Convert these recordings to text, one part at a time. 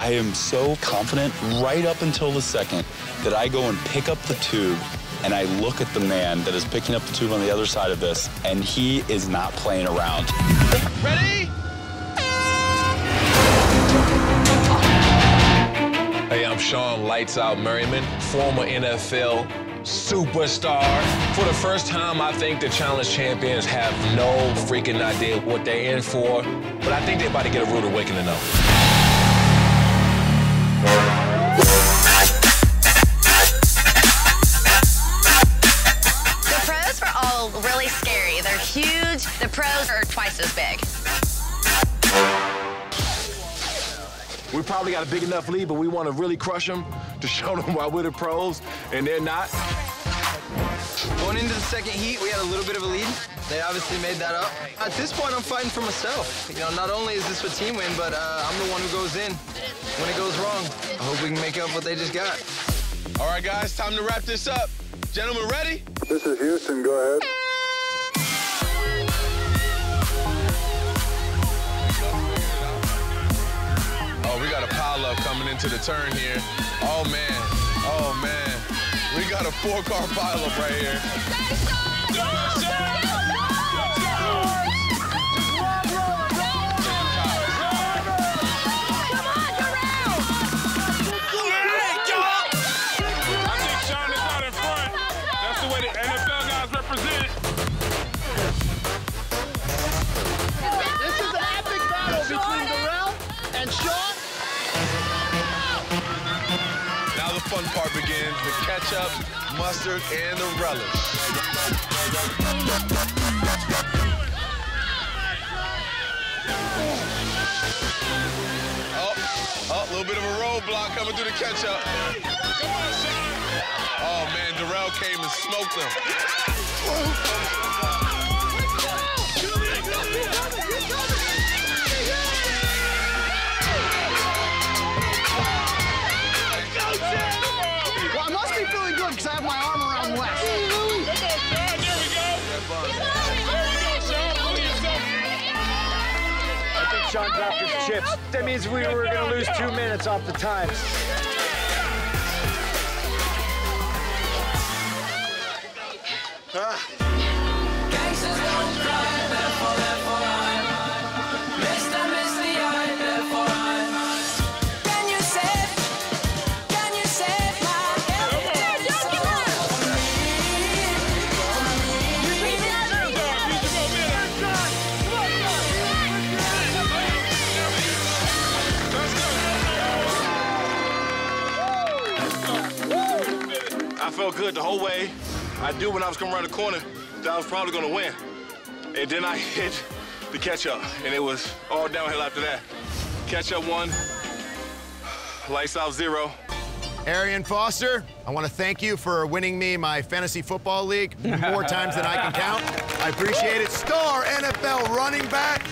I am so confident right up until the second that I go and pick up the tube and I look at the man that is picking up the tube on the other side of this, and he is not playing around. Ready? Hey, I'm Shawne Lights Out Merriman, former NFL superstar. For the first time, I think the challenge champions have no freaking idea what they're in for, but I think they're about to get a rude awakening though. The pros are twice as big. We probably got a big enough lead, but we want to really crush them to show them why we're the pros, and they're not. Going into the second heat, we had a little bit of a lead. They obviously made that up. At this point, I'm fighting for myself. You know, not only is this a team win, but uh, I'm the one who goes in when it goes wrong. I hope we can make up what they just got. All right, guys, time to wrap this up. Gentlemen, ready? This is Houston. Go ahead. Got a pile up coming into the turn here. Oh, man. Oh, man. We got a four-car pile up right here. Fun part begins, the ketchup, mustard, and the relish. Oh, oh, a little bit of a roadblock coming through the ketchup. Oh, man, Darrell came and smoked them. Well, I must feeling good because I have my arm around Wes. There we go. There we go, Shawne. Pull yourself. I think Shawne dropped his chips. That means we were going to lose two minutes off the time. I felt good the whole way. I knew when I was coming around the corner that I was probably gonna win. And then I hit the catch-up, and it was all downhill after that. Catch-up one, lights out zero. Arian Foster, I want to thank you for winning me my fantasy football league more times than I can count. I appreciate it. Star NFL running back.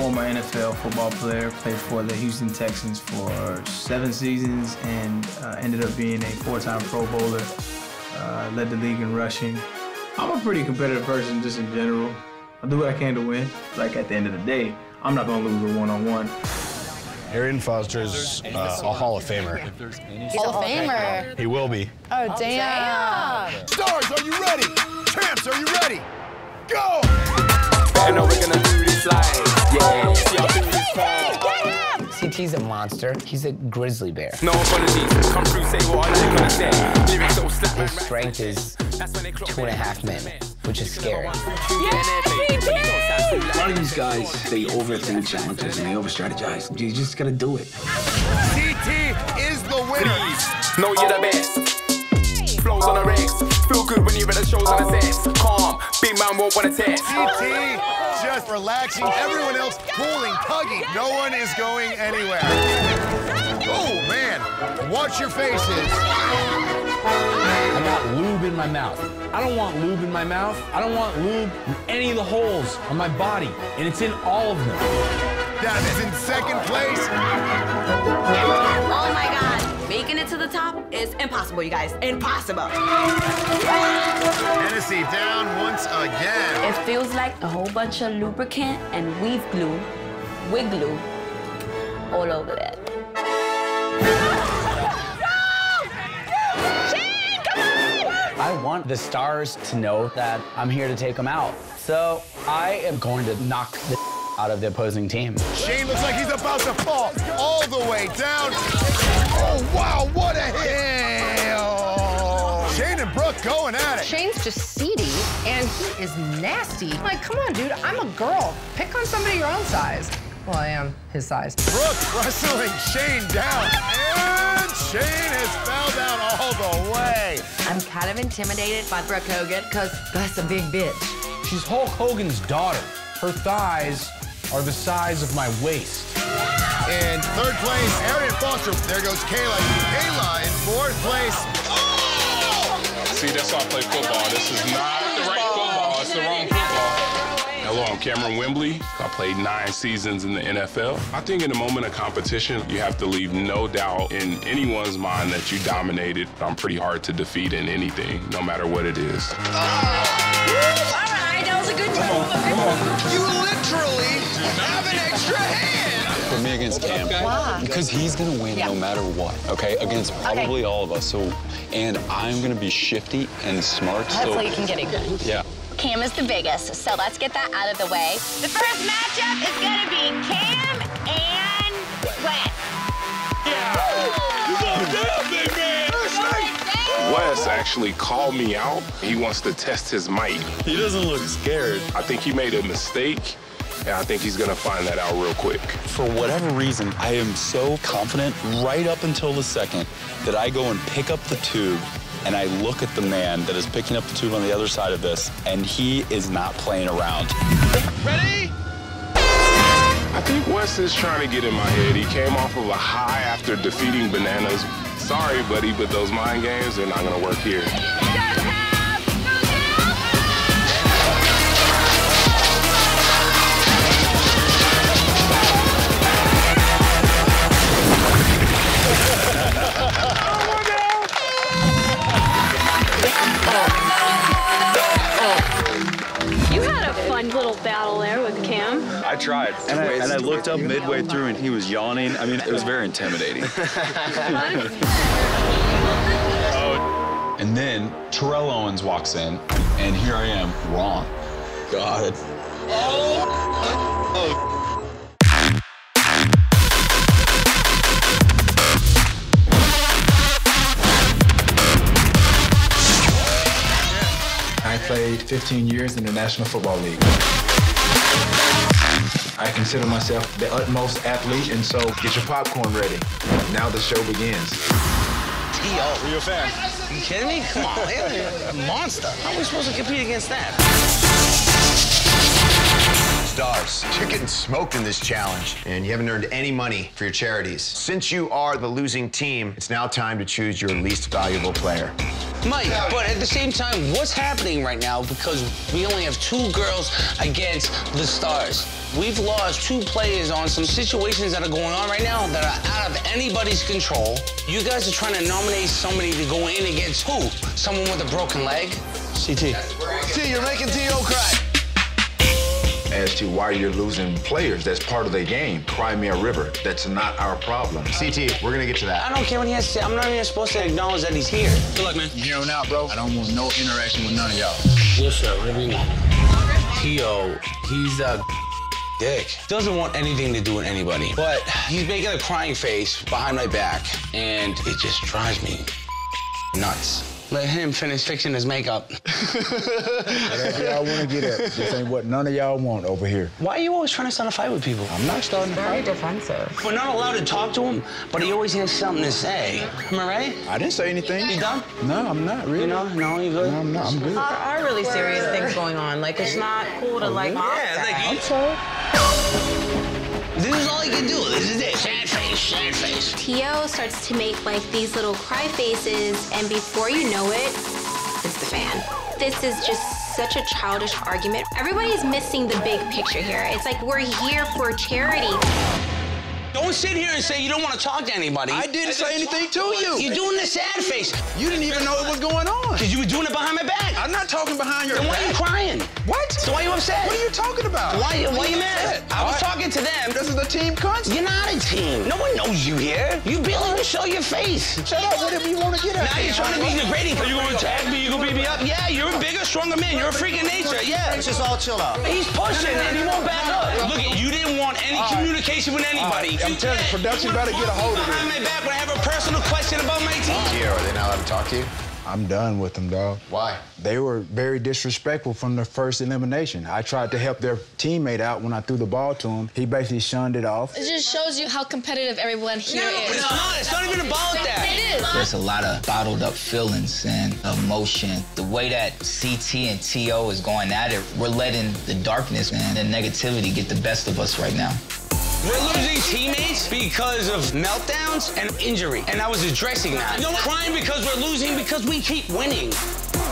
Former NFL football player, played for the Houston Texans for seven seasons and uh, ended up being a four-time Pro Bowler, uh, led the league in rushing. I'm a pretty competitive person just in general. I do what I can to win. Like at the end of the day, I'm not gonna lose a one-on-one. Arian Foster's uh, a Hall of Famer. Hall of Famer. He will be. Oh, damn. Stars, are you ready? Champs, are you ready? Go! I know we're gonna do this live. Yeah, see is. CT's a monster. He's a grizzly bear. No apologies. Come through, say what I like gonna say. Lyrics so slap. His strength is two and a half men, which is scary. A lot of these guys, they overthink challenges and they overstrategize. You just gotta do it. CT is the winner. Know you're the best. Flows on the Rex. Feel good when you're at the shows on the sets. Calm. Big man won't wanna test. CT just relaxing. Everyone else pulling, tugging. No one is going anywhere. Oh, man. Watch your faces. I got lube in my mouth. I don't want lube in my mouth. I don't want lube in any of the holes on my body, and it's in all of them. That is in second place. Oh my God. Making it to the top is impossible, you guys. Impossible. Hennessy down once again. It feels like a whole bunch of lubricant and weave glue, wig glue, all over that. I want the stars to know that I'm here to take them out. So I am going to knock the out of the opposing team. Shane looks like he's about to fall all the way down. Oh, wow, what a hit! Shane and Brooke going at it. Shane's just seedy, and he is nasty. Like, come on, dude, I'm a girl. Pick on somebody your own size. Well, I am his size. Brooke wrestling Shane down, and Shane has fell down all the way. I'm kind of intimidated by Brooke Hogan because that's a big bitch. She's Hulk Hogan's daughter. Her thighs are the size of my waist. In third place, Arian Foster. There goes Kayla. Kayla in fourth place. Oh! See, that's why I play football. This is not the right football. It's the wrong football. Hello, I'm Kamerion Wimbley. I played nine seasons in the NFL. I think in a moment of competition, you have to leave no doubt in anyone's mind that you dominated. I'm pretty hard to defeat in anything, no matter what it is. All right, that was a good job. You literally have an extra hand. Me against Cam. Why? Because he's gonna win Yeah. no matter what, okay? Against probably all of us. So, and I'm gonna be shifty and smart. so, Hopefully you can get it good. Yeah. Cam is the biggest, so let's get that out of the way. The first matchup is gonna be Cam and Wes. Yeah. Wes actually called me out. He wants to test his might. He doesn't look scared. I think he made a mistake, and I think he's gonna find that out real quick. For whatever reason, I am so confident right up until the second that I go and pick up the tube and I look at the man that is picking up the tube on the other side of this, and he is not playing around. Ready? I think Wes is trying to get in my head. He came off of a high after defeating Bananas. Sorry, buddy, but those mind games are not gonna work here. Fun little battle there with Cam. I tried, and I, and I looked up midway through, and he was yawning. I mean, it was very intimidating. oh, and then Terrell Owens walks in, and here I am, wrong. God. Oh. I played 15 years in the National Football League. I consider myself the utmost athlete, and so get your popcorn ready. Now the show begins. T.O. Are you a fan? you kidding me? Come on, man. A monster. How are we supposed to compete against that? Stars, you're getting smoked in this challenge, and you haven't earned any money for your charities. Since you are the losing team, it's now time to choose your least valuable player. Mike, but at the same time, what's happening right now? Because we only have two girls against the Stars. We've lost two players on some situations that are going on right now that are out of anybody's control. You guys are trying to nominate somebody to go in against who? Someone with a broken leg? CT. T, you're making T.O. cry. As to why you're losing players, that's part of the game. Cry me a river. That's not our problem. CT, we're gonna get to that. I don't care what he has to say. I'm not even supposed to acknowledge that he's here. Good luck, man. You hear him out, bro? I don't want no interaction with none of y'all. Yes, sir. Whatever you want. T.O., he's a dick. Doesn't want anything to do with anybody. But he's making a crying face behind my back, and it just drives me nuts. Let him finish fixing his makeup. Whatever y'all want to get at. This ain't what none of y'all want over here. Why are you always trying to start a fight with people? I'm not starting a Very fight. defensive. We're not allowed to talk to him, but he always has something to say. Am I right? I didn't say anything. You done? No, I'm not really. You know? No, you good? No, I'm not. I'm good. There are really serious things going on. Like, it's not cool to, like, oh, mock Yeah, that. like, I'm sorry. This is all he can do. This is it. Sad face, sad face. T.O. starts to make like these little cry faces, and before you know it, it's the fan. This is just such a childish argument. Everybody's missing the big picture here. It's like we're here for charity. Don't sit here and say you don't want to talk to anybody. I didn't say anything to you. You're doing the sad face. You didn't even know it was going on. Because you were doing it behind my back. I'm not talking behind your Then why back. are you crying? What? So why are you upset? What are you talking about? Why, why, Why you you mad? Team concert. You're not a team. No one knows you here. You barely even show your face. Shut up. Whatever you want to get at. Now you're trying to be degrading because you're going to tag me, you're going to beat me up. Yeah, you're a bigger, stronger man. You're a freak of nature. Yeah. Let's just all chill out. He's pushing and he won't back up. Look, at you didn't want any communication with anybody. I'm telling you, production better get a hold of Behind it. my back when I have a personal question about my team. Yeah, are they not allowed to talk to you? I'm done with them, dog. Why? They were very disrespectful from the first elimination. I tried to help their teammate out when I threw the ball to him. He basically shunned it off. It just shows you how competitive everyone here is. It's not. It's not even about that. It is. There's a lot of bottled up feelings and emotion. The way that CT and TO is going at it, we're letting the darkness and the negativity get the best of us right now. We're losing teammates because of meltdowns and injury. And I was addressing that. No crying because we're losing because we keep winning.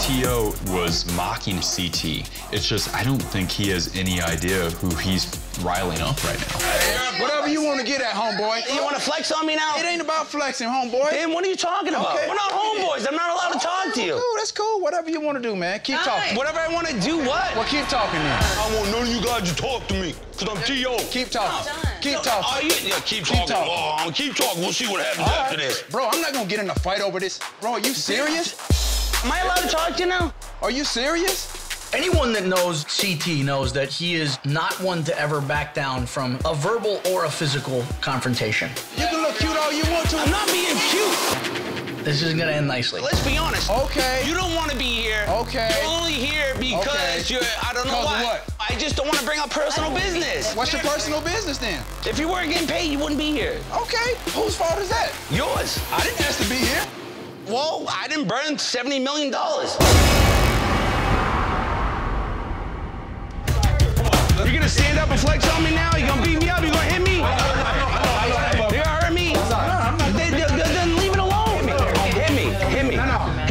T.O. was mocking CT. It's just, I don't think he has any idea who he's riling up right now. Whatever you want to get at, homeboy. You want to flex on me now? It ain't about flexing, homeboy. Then what are you talking about? Okay. We're not homeboys. I'm not allowed oh, to talk to you. Cool, that's cool. Whatever you want to do, man. Keep talking. Whatever I want to do, what? Well, keep talking then. I want none of you guys to talk to me, because I'm T.O. Keep talking. Keep No, talking. Are you? Yeah, keep Keep talking. talking. Oh, I'll keep talking. We'll see what happens All after right. this. Bro, I'm not gonna get in a fight over this. Bro, are you serious? Am I allowed to talk to you now? Are you serious? Anyone that knows CT knows that he is not one to ever back down from a verbal or a physical confrontation. You can look cute all you want to. I'm not being cute. This isn't gonna end nicely. Let's be honest. Okay. You don't want to be here. Okay. You're only here because Okay. you're. I don't know why. what? I just don't want to bring up personal business. What's your personal business then? If you weren't getting paid, you wouldn't be here. Okay. Whose fault is that? Yours. I didn't ask to be here. Well, I didn't burn seventy million dollars. You're gonna stand up and flex on me now? You gonna beat me up? You gonna hit me?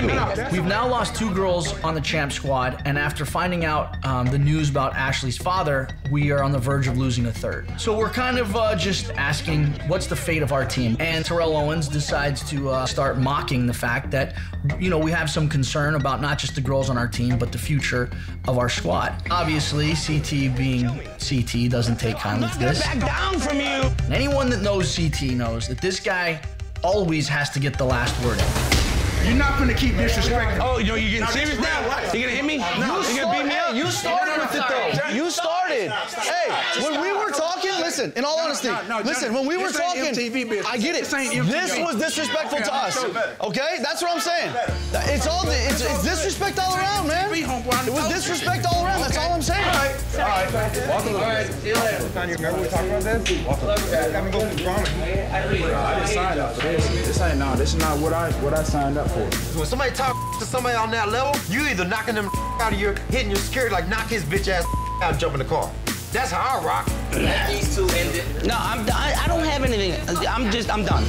Hit me. We've now lost two girls on the champ squad, and after finding out um, the news about Ashley's father, we are on the verge of losing a third. So we're kind of uh, just asking, what's the fate of our team? And Terrell Owens decides to uh, start mocking the fact that, you know, we have some concern about not just the girls on our team, but the future of our squad. Obviously, CT being CT doesn't take kindly to this. Back down from you. Anyone that knows CT knows that this guy always has to get the last word in. You're not gonna keep disrespecting. Oh, you know, you're getting serious now? You gonna hit me? No. You gonna beat me up? You started with it though. You started. Hey, when we were talking, listen, in all honesty, no, no, listen, when we were this ain't talking, MTV business. I get it. This ain't MTV. This was disrespectful Okay, to us. Okay, that's what I'm saying. It's all it's, it's disrespect all around, man. TV, homeboy, I'm It was you. disrespect all around. That's all I'm saying. All right. All right. Welcome. All right. See you later. Remember we talked about this? Got me going to prom. I didn't sign up for this. This ain't no. This is not what I what I signed up for. When somebody talk to somebody on that level, you either knocking them out of your, hitting your security, like knock his bitch ass out and jump in the car. That's how I rock. These two ended. No, I'm. I, I don't have anything. I'm just. I'm done.